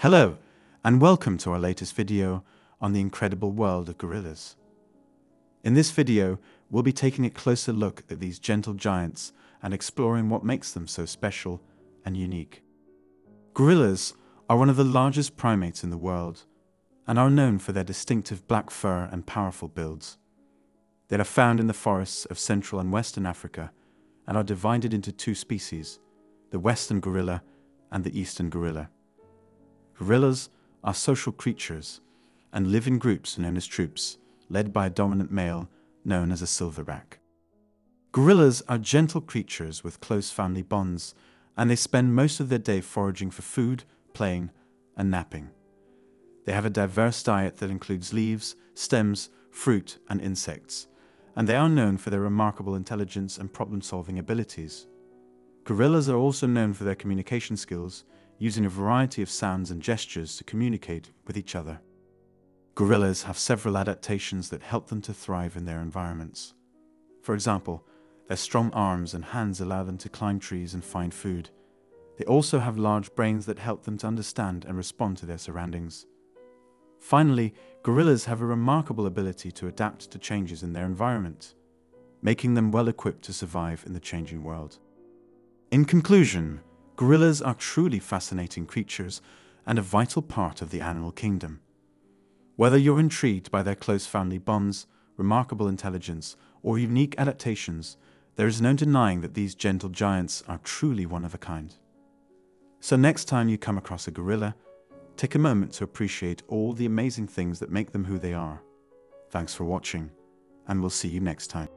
Hello, and welcome to our latest video on the incredible world of gorillas. In this video, we'll be taking a closer look at these gentle giants and exploring what makes them so special and unique. Gorillas are one of the largest primates in the world and are known for their distinctive black fur and powerful builds. They are found in the forests of Central and Western Africa and are divided into two species, the Western gorilla and the Eastern gorilla. Gorillas are social creatures and live in groups known as troops, led by a dominant male known as a silverback. Gorillas are gentle creatures with close family bonds, and they spend most of their day foraging for food, playing, and napping. They have a diverse diet that includes leaves, stems, fruit, and insects, and they are known for their remarkable intelligence and problem solving abilities. Gorillas are also known for their communication skills, using a variety of sounds and gestures to communicate with each other. Gorillas have several adaptations that help them to thrive in their environments. For example, their strong arms and hands allow them to climb trees and find food. They also have large brains that help them to understand and respond to their surroundings. Finally, gorillas have a remarkable ability to adapt to changes in their environment, making them well equipped to survive in the changing world. In conclusion, gorillas are truly fascinating creatures and a vital part of the animal kingdom. Whether you're intrigued by their close family bonds, remarkable intelligence, or unique adaptations, there is no denying that these gentle giants are truly one of a kind. So, next time you come across a gorilla, take a moment to appreciate all the amazing things that make them who they are. Thanks for watching, and we'll see you next time.